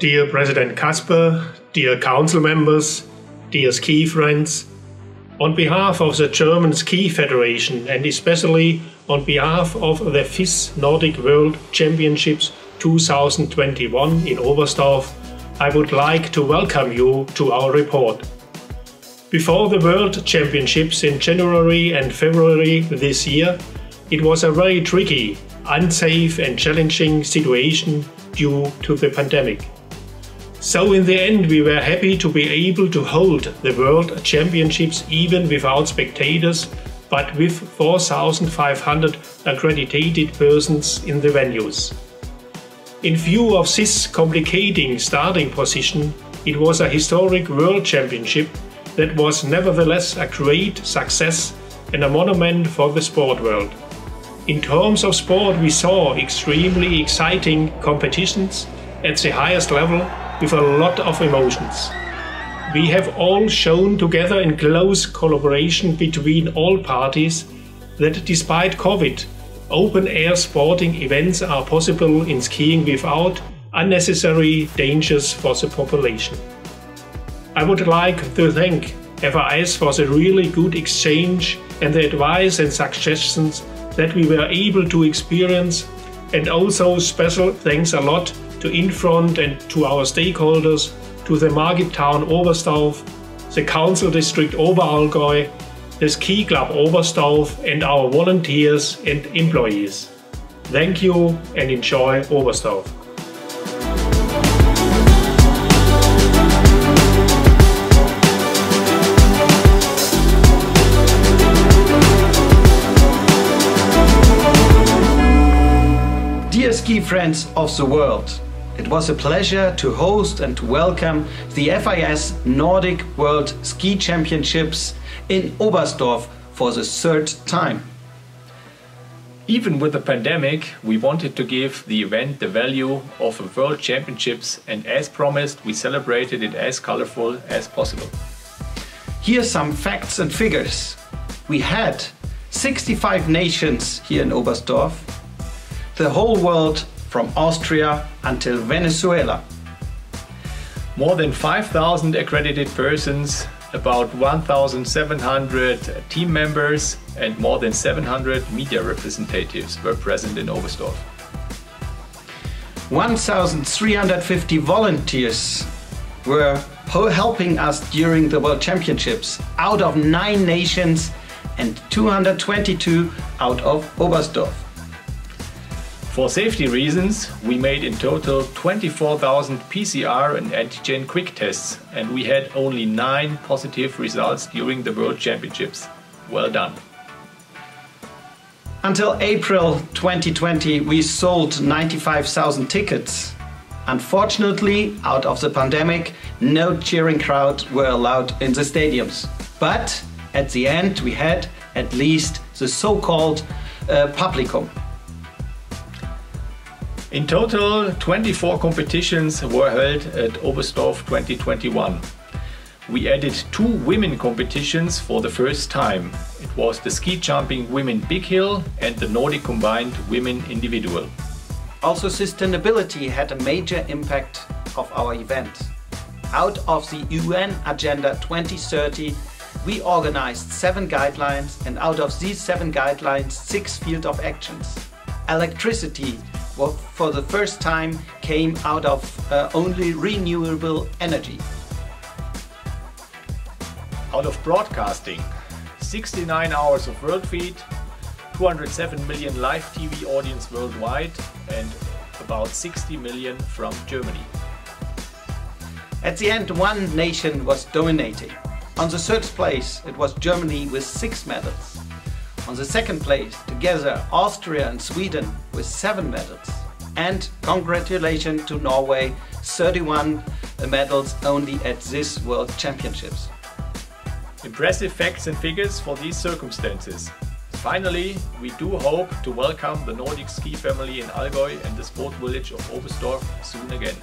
Dear President Kasper, dear council members, dear ski friends, on behalf of the German Ski Federation and especially on behalf of the FIS Nordic World Championships 2021 in Oberstdorf, I would like to welcome you to our report. Before the World Championships in January and February this year, it was a very tricky, unsafe and challenging situation due to the pandemic. So in the end we were happy to be able to hold the World Championships even without spectators but with 4,500 accredited persons in the venues. In view of this complicating starting position, it was a historic World Championship that was nevertheless a great success and a monument for the sport world. In terms of sport, we saw extremely exciting competitions at the highest level with a lot of emotions. We have all shown together in close collaboration between all parties that despite COVID, open air sporting events are possible in skiing without unnecessary dangers for the population. I would like to thank FIS for the really good exchange and the advice and suggestions that we were able to experience and also special thanks a lot to Infront and to our stakeholders, to the market town Oberstdorf, the council district Oberallgäu, the ski club Oberstdorf and our volunteers and employees. Thank you and enjoy Oberstdorf. Dear ski friends of the world, it was a pleasure to host and to welcome the FIS Nordic World Ski Championships in Oberstdorf for the third time. Even with the pandemic, we wanted to give the event the value of a World Championships and as promised, we celebrated it as colorful as possible. Here are some facts and figures. We had 65 nations here in Oberstdorf, the whole world from Austria until Venezuela. More than 5,000 accredited persons, about 1,700 team members and more than 700 media representatives were present in Oberstdorf. 1,350 volunteers were helping us during the World Championships out of nine nations and 222 out of Oberstdorf. For safety reasons, we made in total 24,000 PCR and antigen quick tests and we had only 9 positive results during the World Championships. Well done. Until April 2020 we sold 95,000 tickets. Unfortunately, out of the pandemic, no cheering crowd were allowed in the stadiums. But at the end we had at least the so-called uh, publicum. In total, 24 competitions were held at Oberstdorf 2021. We added two women competitions for the first time. It was the ski jumping women big hill and the Nordic combined women individual. Also sustainability had a major impact of our event. Out of the UN Agenda 2030, we organized seven guidelines and out of these seven guidelines, six field of actions. Electricity for the first time came out of uh, only renewable energy. Out of broadcasting, 69 hours of world feed, 207 million live TV audience worldwide and about 60 million from Germany. At the end, one nation was dominating. On the third place, it was Germany with six medals. On the second place, together Austria and Sweden with 7 medals. And congratulations to Norway, 31 medals only at this World Championships. Impressive facts and figures for these circumstances. Finally, we do hope to welcome the Nordic ski family in Allgäu and the sport village of Oberstdorf soon again.